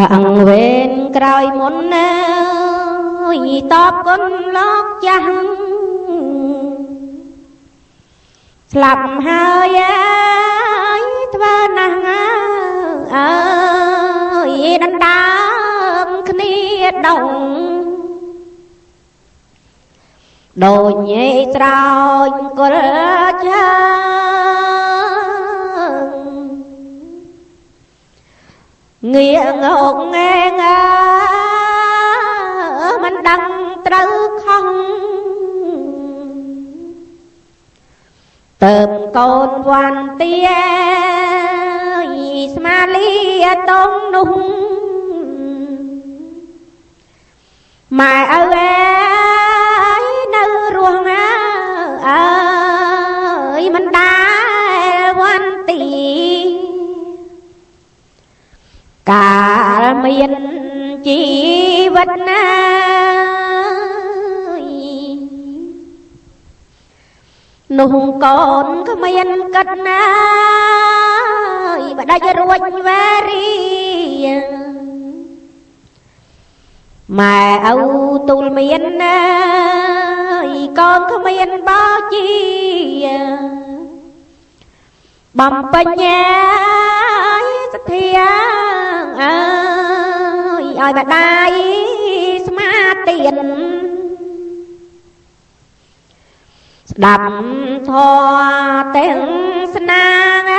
ដឹងវេនក្រោយមុនណាយតបគុណលោកចាស់ស្លាប់ហើយអើយធ្វើណាស់អើយដណ្ដើមគ្នាដងដូចញេស្រោចគុលឆើ ងាកងកងែងើមិនដឹងត្រូវខំទៅកូនវ៉ាន់ទាស្មាលីតងនោះម៉ែឪអើ មានជីវិតណានោះកូនគ្មានគិតណាបដាច់រួចវេរីម៉ែឪទូលមានណាកូនគ្មានបោជាបំពេញសទ្ធាអើ យឲ្យបដាយស្មាទៀនស្ដាប់ធម៌ទាំងស្នាង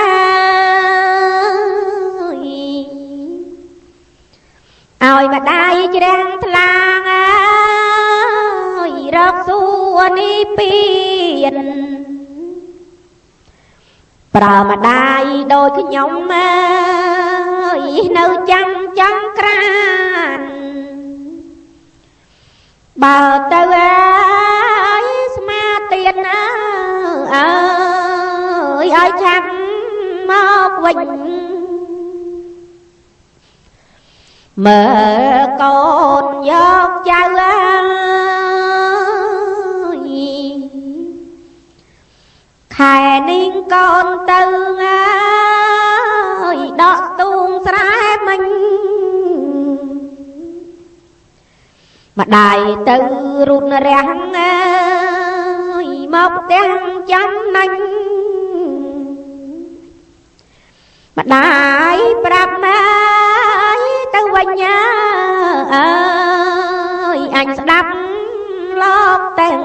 អើយឲ្យម្ដាយជ្រាំងថ្លាងអើយរកសួរនេះពៀនប្រើម្ដាយដូចខ្ញុំអើយនៅចាំចង់ក្រា បើទៅអើយស្មាទៀនអើអើយឲ្យចាំមកវិញមើលកូនយកចៅអើយខែនេះកូនទៅអើយដកទូងស្រែមិញ ម្ដាយទៅរូបរាំងអើយមកផ្ទះចាំណាញ់ម្ដាយប្រាប់ម៉ែទៅវិញអើយអញស្ដាប់លោកទាំង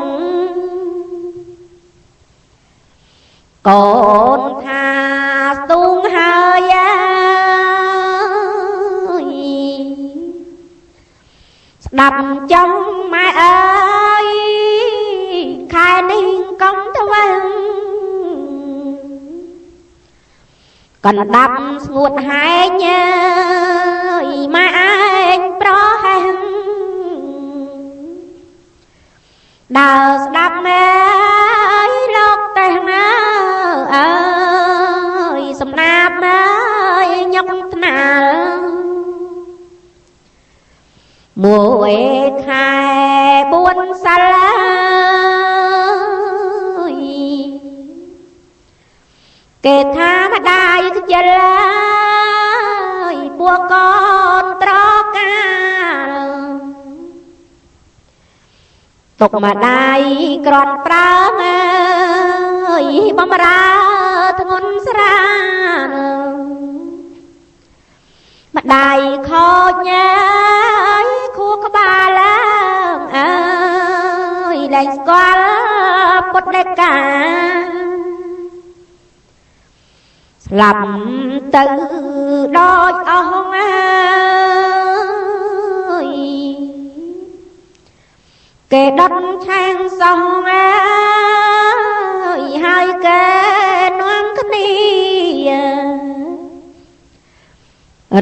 កូនថាស្ទូង ស្ដាប់ចំម៉ែអើយខែនេះកុំធ្វើកណ្ដាប់ស្ងួតហែងអើយម៉ែឯងប្រហែងដើរស្ដាប់ម៉ែ មួយខែ4សាឡាយគេថាម្ដាយខ្ជិលអើយពួកកូនត្រកាលទុកម្ដាយក្រត់ប្រើអើយបំរើធ្ងន់ស្រាលម្ដាយខូចញ៉ើយខួរក្បាល ឡើងអើយលែងស្គាល់ពុតដេកាស្លាប់ទៅដូចអស់អើយគេដុតឆាងសោះអើយហើយគេនាំគ្នា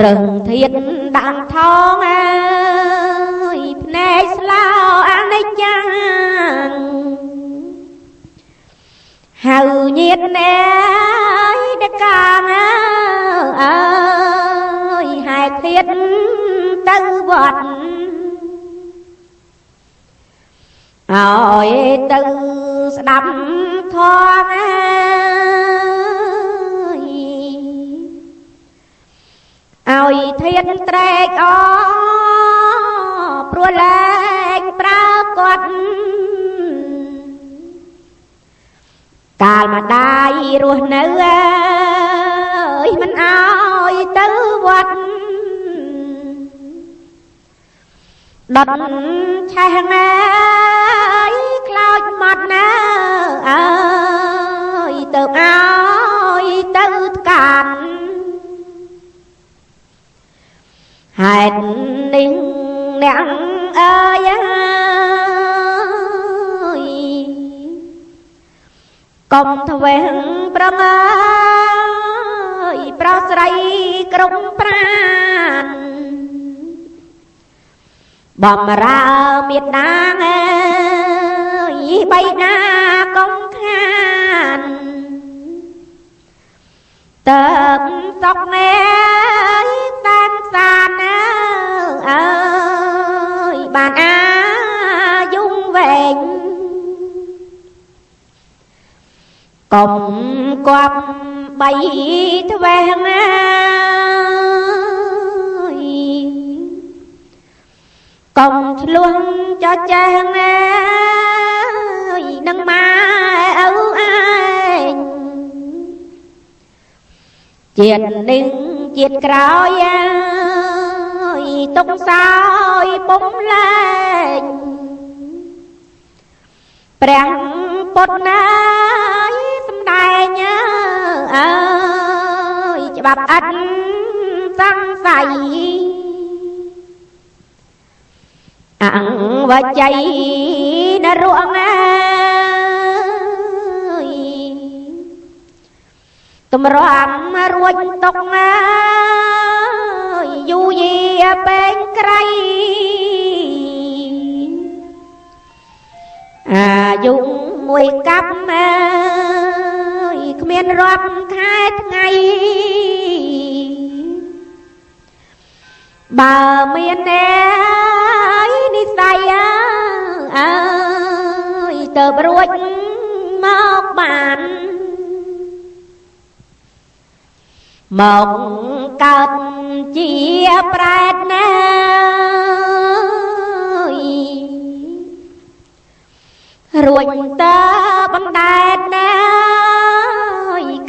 រឹងធៀបដាក់ថងអើយភ្នែកស្លោអនិច្ចាហៅញាតណែដកាងអើយហែកធៀបទៅវត្តអើយទៅស្ដាប់ធម៌អើយឲ្យឲ្យធានត្រេកអព្រោះ លែងប្រើគាត់កាលម្ដាយរស់នៅអើយមិនអើយទៅវត្តដុតឆេះងាយខ្លោចមាត់ណាអើយទៅអើយទៅកាត់ហេតុនេះ អ្នកអើយកុំធ្វេងប្រងើយប្រស្រីក្រុងប្រានបំរើមេត្តាអើយបៃតាកុំខាន តើបសុកណែតាំងសានអើយបានអាយុងវែងកុំគប់បីទ្វេងណាកុំឆ្លោះចចេះណានឹងម៉ែឪ ជាតិនឹងជាតិក្រោយអើយទុកសោយពុំលែងព្រះពុទ្ធណាយសំដែងអើយច្បាប់អត់សង្ស័យអង្វជ័យនរងអើ តម្រាំរួចຕົកអើយយូយាពេងក្រៃអាយុមួយកាប់អើយគ្មានរាប់ខែថ្ងៃបើមានអ្នកនិស័យអើយទៅរួចមកបាន មកកើតជាប្រែតណារួចតើបណ្ដែតណា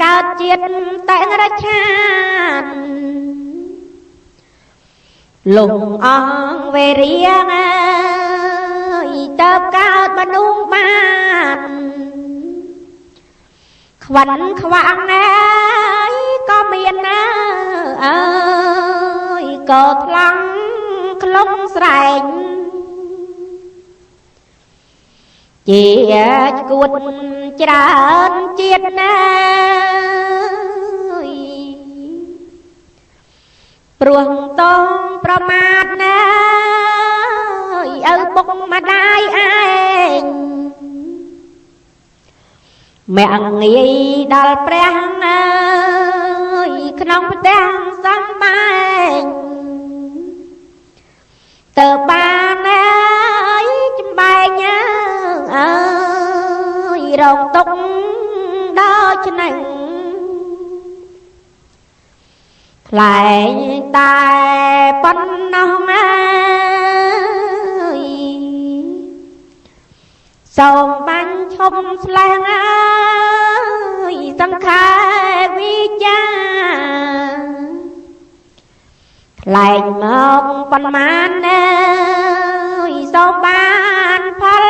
កើតជាតិតែងរឆានលងអងវេរៀងអើយតើបកើតមនុស្សបានខ្វិនខ្វាំងណាយក៏ មានណាអើយក៏ថ្លង់ក្នុងស្រែងជាគួតច្រើនជាតិណាព្រោះតងប្រមាទណាឪពុកម្ដាយឯងមាក់ងាយដល់ព្រះអើ យក្នុងផ្ទះសំបែងទៅបានអើយចំបែងអើយរងទុកដល់ឆ្នាំខ្លែងតែប៉ុណ្ណោះអើយសូមបាញ់ឈប់ស្លេងអើយ សង្ខេវិចាថ្លែងមកប៉ុន្មានអើយសូមបានផល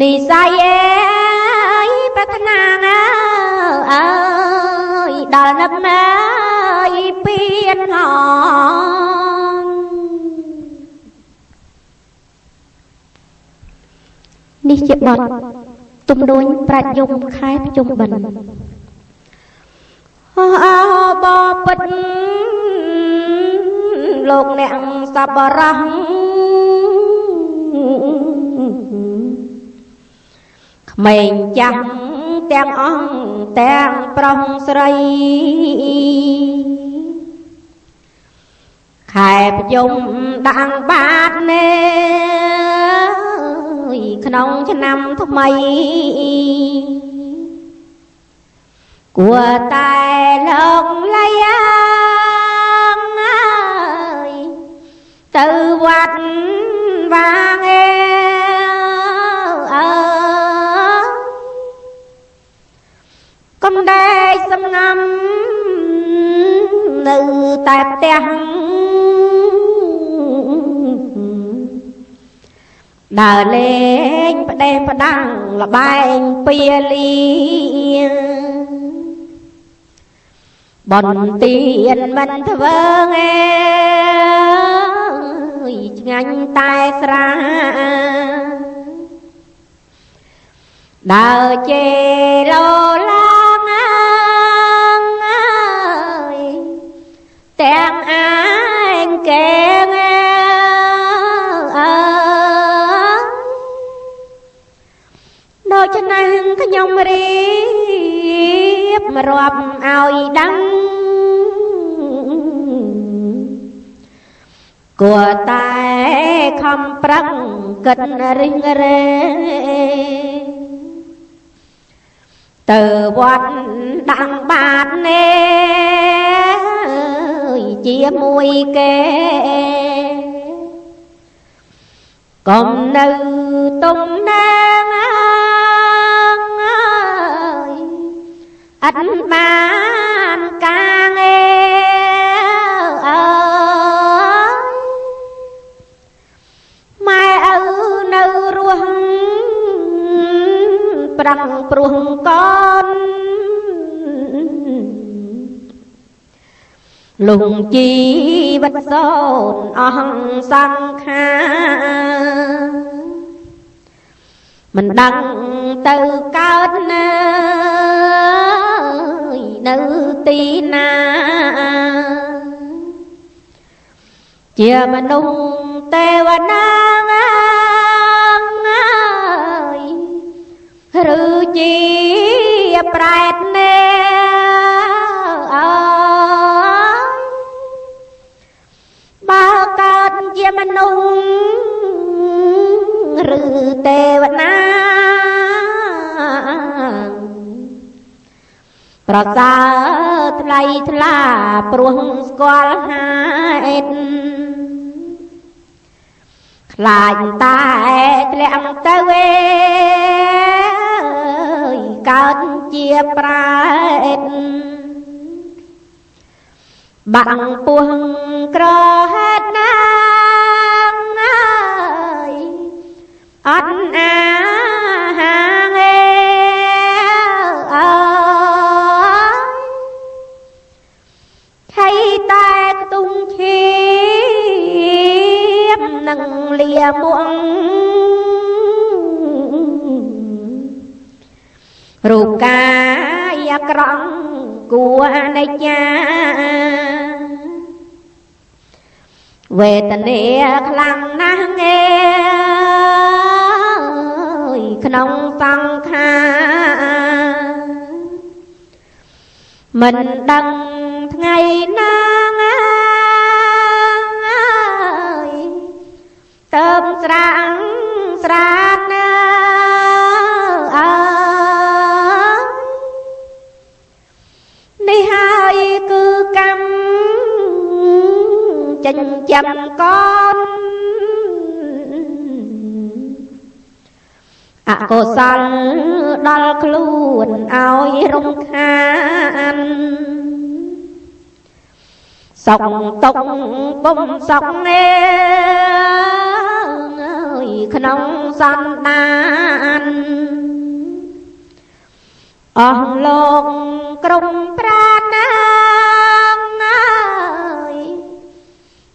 និស័យអើយប្រាថ្នាអើយដល់នឹកអើយពៀនហង នេះជាបទទំនួញប្រាជ្ញយមខែភ្ជុំបិណ្ឌអោបពិតលោកអ្នកសប្បុរសក្មេងចាស់ទាំងអង្គទាំងប្រុសស្រីខែប្រយមដាំងបាត ណែក្នុងឆ្នាំថ្មីគួរតែលងលៃអើយទៅវត្តវាងអើអើកំដែកសំងំនៅតែផ្ទះ ដើរលេងផ្ដេសផ្ដាំងលបែងពៀលីបនទៀនមិនធ្វើងេឆ្ងាញ់តែស្រាដើរជេឡូឡាងអើយទាំងអាងកែង ដូច្នេះខ្ញុំរៀបរាប់ឲ្យដឹងគួរតែខំប្រឹងគិតរិះរេទៅវត្តដាំងបាតនេជាមួយគេកុំនៅទំនា អត់បានកាងឯអើយម៉ែឪនៅរស់ប្រឹងព្រោះកូនលងជីវិតសោនអស់សង្ខារមិនដឹងទៅកើតណា នៅទីណាជាមនុស្សទេវតាឬជាប្រែតនេអើយបើកើតជាមនុស្សឬទេវតា ប្រសើរថ្លៃថ្លាព្រោះស្គាល់ហេតុខ្លាចតែធ្លាក់ទៅវេកើតជាប្រែតបាក់ពោះក្រហេតុណាងអើយអត់អា នឹងលាមួងរូបកាយអាក្រង់គួរនៃចាវេទនាខ្លាំងណាស់ងេក្នុងសង្ខារមិនដឹងថ្ងៃណា ស្រាងស្រាតណាអើនេះហើយគឺកម្មចិញ្ចឹមកូនអកុសលដល់ខ្លួនឲ្យរំខានសុកតុកពុំសុកអើ នុងសន្តានអស់លោកក្រុមប្រាណាងអើយ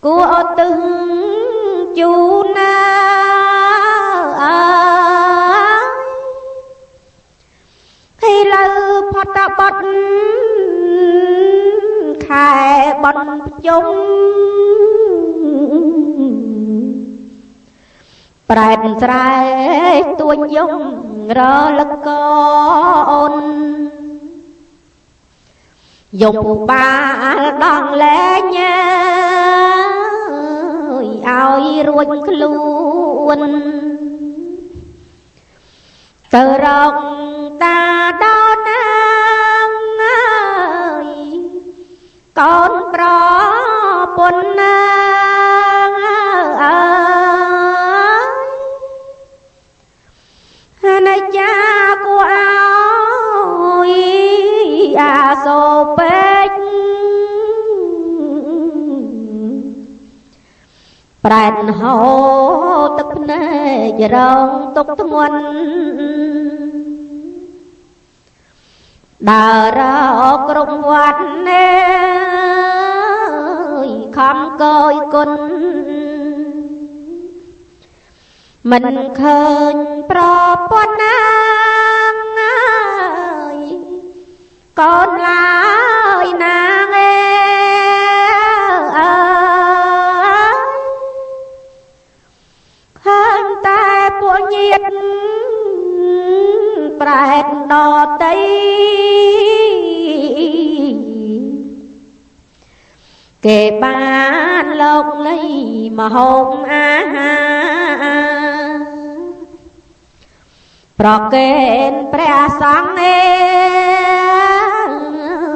គួរអត់ទឹងជូនណាអើយពីលើផតបត់ខែបនភ្ជុំ ប្រែតស្រែទួញយំរលកអូនយំឧបាលដងលែងឲ្យរួចខ្លួនទៅរកតាដោណាងអើកូនប្រពន្ធណា ប្រែតហោទឹកភ្នែករងទុកធ្ងន់ដើររកក្រុមវត្តនេខំកយគុណមិនឃើញប្រពន្ធណាងអើយកូនឡើយណា ពួកញាតប្រែតដតីគេបានលោកលៃមហូបអាហារប្រកេនព្រះសង្ឃអើ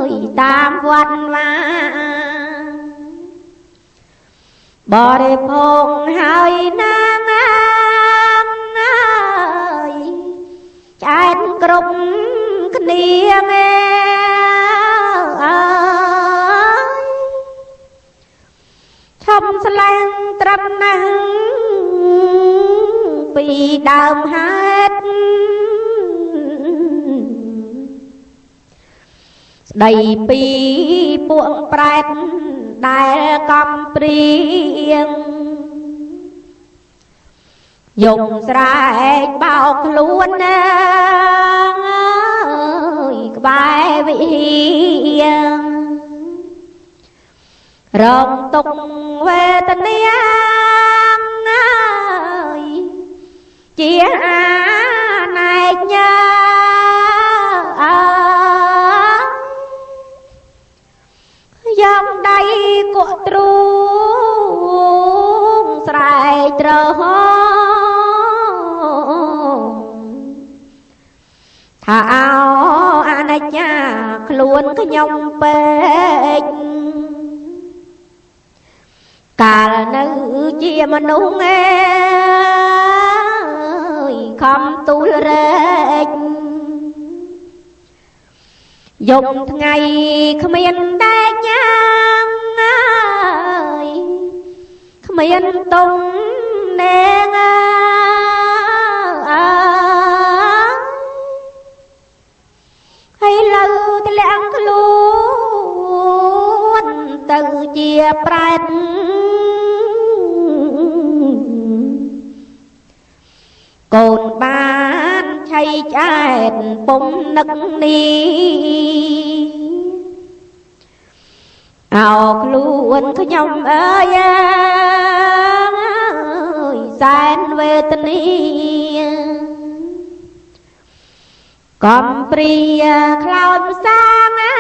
យតាមវត្តវាបរិភោគហើយណា ឆ្អែតគ្រប់គ្នាឯអើយឈប់ស្លែងត្រឹមណាស់ពីដើមហេតុស្ដីពីពួកប្រែតដែលកំព្រៀង យំស្រែកបោកខ្លួនណាអើយក្បែរវិហាររងទុកវេទនាអើយជាអាណែកញ៉ាអើយយកដៃគក់ទ្រូង ស្រែកត្រហថាអោអនិច្ចាខ្លួនខ្ញុំពេកកាលនៅជាមនុស្សឯងខំទូលរែកយប់ថ្ងៃគ្មានដែ គ្មានតុងណែងអើយហើយលើធ្លាក់ខ្លួនទៅជាប្រែតកូនបានឆៃឆ្អែតពុំនឹកនេះ អោខ្លួនខ្ញុំអើយអើយសែនវេទនីកំព្រាខ្លោចសាងអើ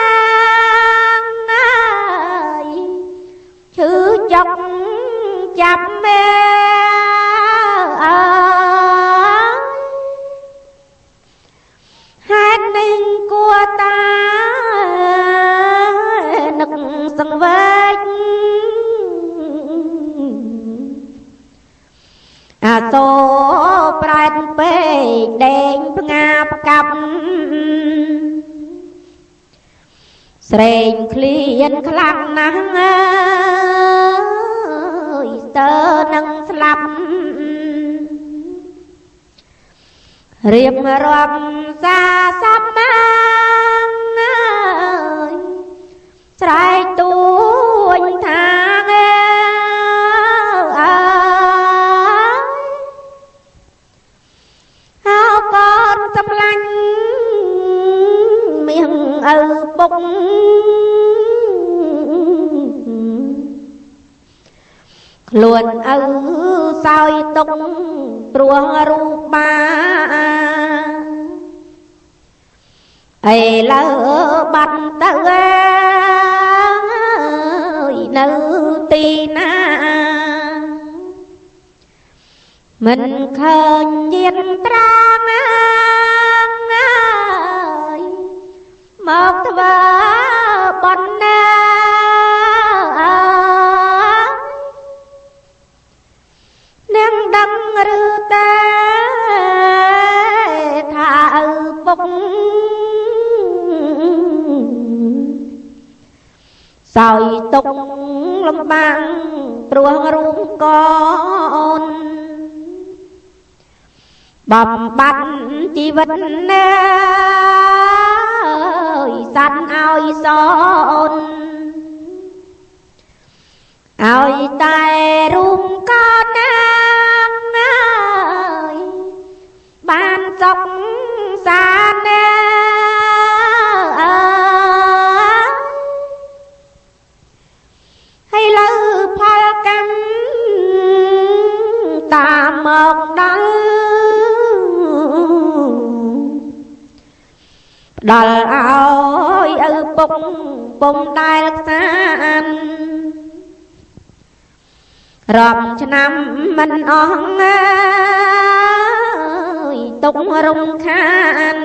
ឃ្លៀនខ្លាំងណាស់អើយស្ទើរនឹងស្លាប់រៀបរាប់សាស័ព្ទណាងអើយស្រែកទួញថាអើអើហៅកូនសម្លាញ់មៀងឪពុក ខ្លួនឪសោយទុកព្រោះរូបបាអេលើបាត់ទៅអើយនៅទីណាមិនឃើញញាតត្រាងអើយមកធ្វើបន់ណា ឬតែថាឪពុកសោយទុកលំបាំងព្រោះរូបកូនបំបត្តិជីវិតណាសัตว์ឲ្យសោនឲ្យតែរូបកូនណា សុខសានណាហើយលើផលកម្មតាមមកដល់ផ្ដល់ឲ្យឪពុកពុំដែលខ្សានរាប់ឆ្នាំមិនអស់អើយ ទុករំខាន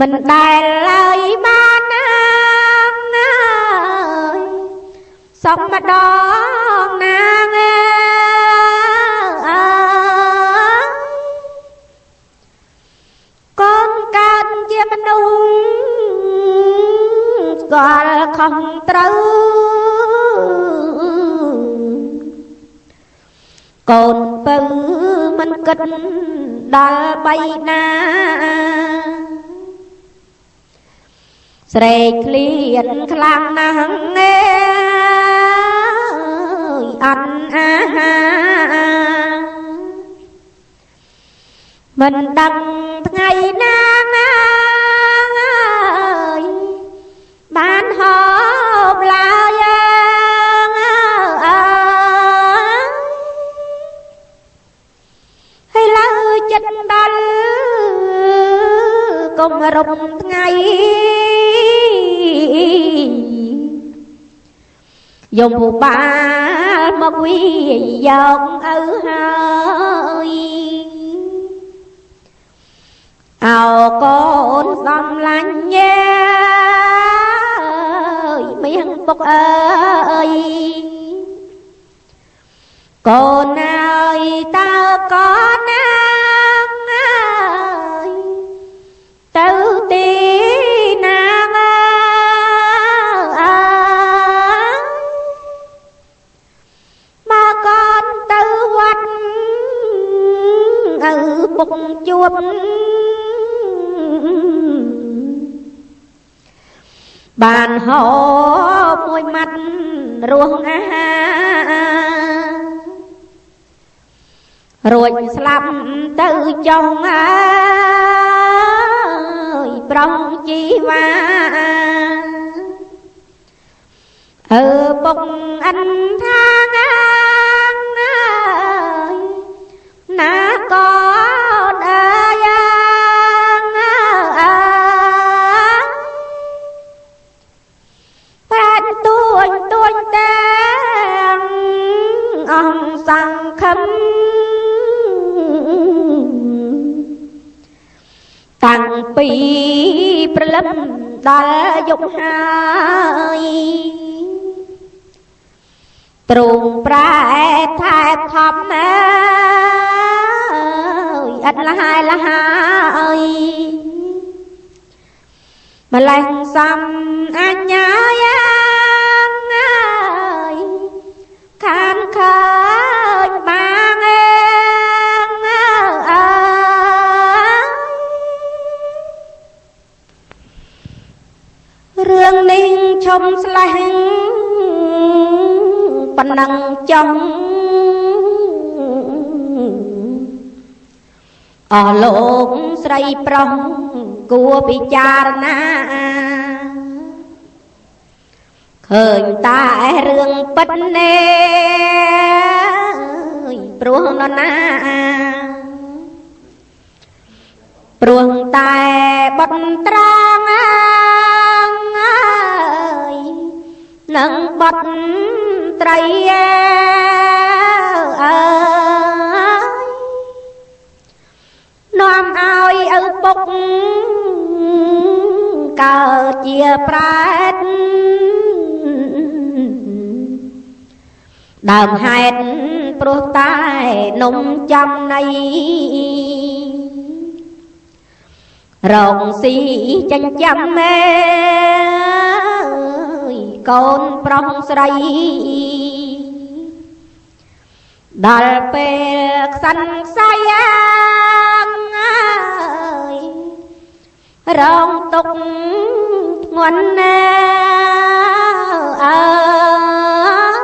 មិនដែលឡើយបានណាអើយសុំម្ដងណាងអើយកូនកើតជាមនុស្សស្គាល់ខុសត្រូវកូនពៅ មិនគិតដល់បៃតាស្រែកឃ្លៀនខ្លាំងណាស់ងេអត់អាហាមិនដឹងថ្ងៃ រំថ្ងៃយមពុបាលមកវីយកឪហើយអោកូនសំឡាញ់ញ៉ែមៀងពុកអើយកូនអើយតើកូន កជួបបានហូបមួយម៉ាត់រសអាហាររួចស្លាប់ទៅចុងអើយប្រងជីវ៉ាអើពុកអិនថាងាងអើយណាកូ នអើយអើយប្រាច់ទួញទួញតាមអង្គសង្ឃឹមតាំងពីព្រលឹមដល់យប់ហើយទ្រង់ប្រែថែខំអើយ អត់លហើយលហើយម្លេះសំអញ្ញាយ៉ាងអើយខានឃើញបានអើអើរឿងនេះឈុំស្លេះប៉ុណ្ណឹងចង់ អស់លោកស្រីប្រុសគួរពិចារណាឃើញតែរឿងពិតណែព្រោះនរណាព្រោះតែបត់ត្រាងអើយនឹងបត់ត្រីអើ ឲ្យឪពុកកើតជាប្រែតដើមហេតុព្រោះតែនំចំណៃរងស៊ីចិញ្ចាំមេកូនប្រុសស្រីដល់ពេលខ្សិនខ្សៃអើ រងទុកធ្ងន់ណាអើយ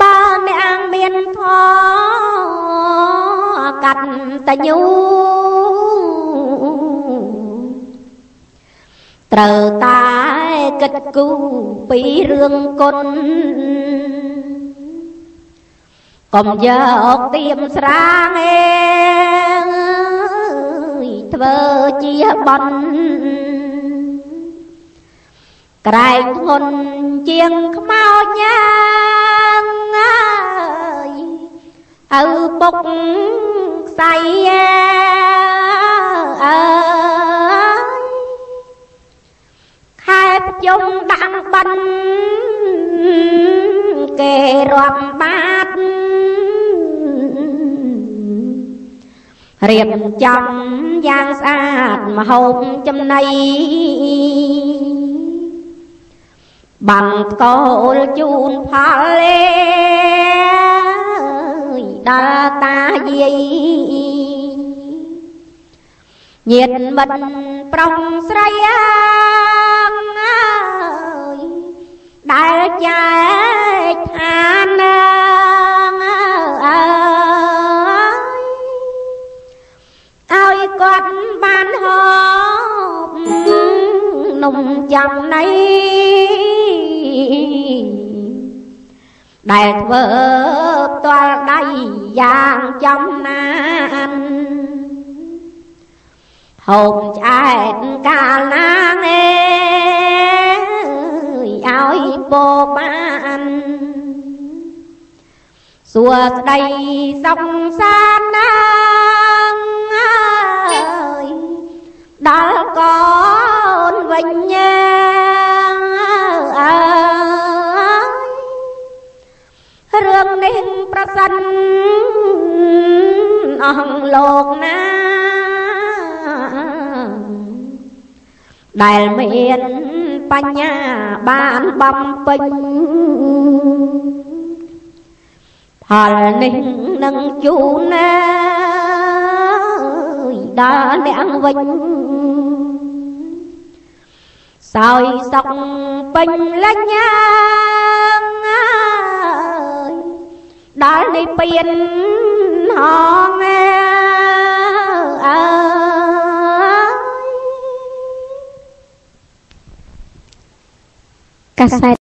បើអ្នកមានធម៌កាត់តញូត្រូវតែគិតគូពីរឿងគុណកុំយកទៀមស្រាងអេ ធ្វើជាបន់ក្រែងធ្ងន់ជាងខ្មោចញ៉ាងអើឪពុកខ្សៃអើខែប្រជុំដាក់បិណ្ឌគេរាប់បាត រៀបចំយ៉ាងស្អាតមហូបចំណីបាំងកូលជូនផលលេដល់តាយាយញាតមិត្តប្រុសស្រីអើយដែលចែកឋាន នំចំណៃដែលធ្វើផ្ទាល់ដៃយ៉ាងចំណានហូបឆ្អែតកាលណាងអេឲ្យបបានសួស្ដីសុខសាន្តណា ដែលមានបញ្ញាបានបំពេញផលនេះនឹងជូនណាដល់អ្នកវិញសោយសុកពេញលញ្ញាអើយដល់នៃពៀនហងអើ កាសែត